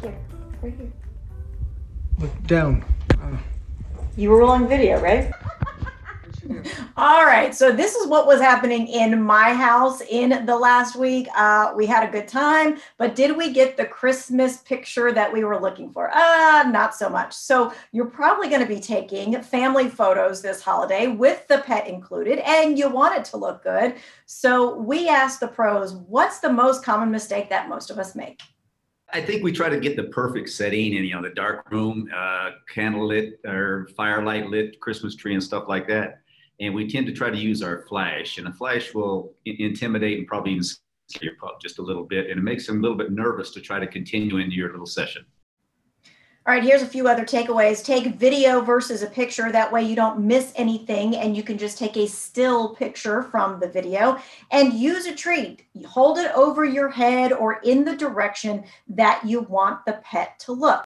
here. Right here. Look down. Uh, You were rolling video, right? All right. So this is what was happening in my house in the last week. Uh, we had a good time, but did we get the Christmas picture that we were looking for? Uh, not so much. So you're probably going to be taking family photos this holiday with the pet included, and you want it to look good. So we asked the pros, what's the most common mistake that most of us make? I think we try to get the perfect setting and, you know, the dark room, uh, candlelit or firelight lit Christmas tree and stuff like that. And we tend to try to use our flash, and a flash will intimidate and probably even scare your pup just a little bit, and it makes them a little bit nervous to try to continue into your little session. All right, here's a few other takeaways. Take video versus a picture. That way you don't miss anything and you can just take a still picture from the video and use a treat. Hold it over your head or in the direction that you want the pet to look.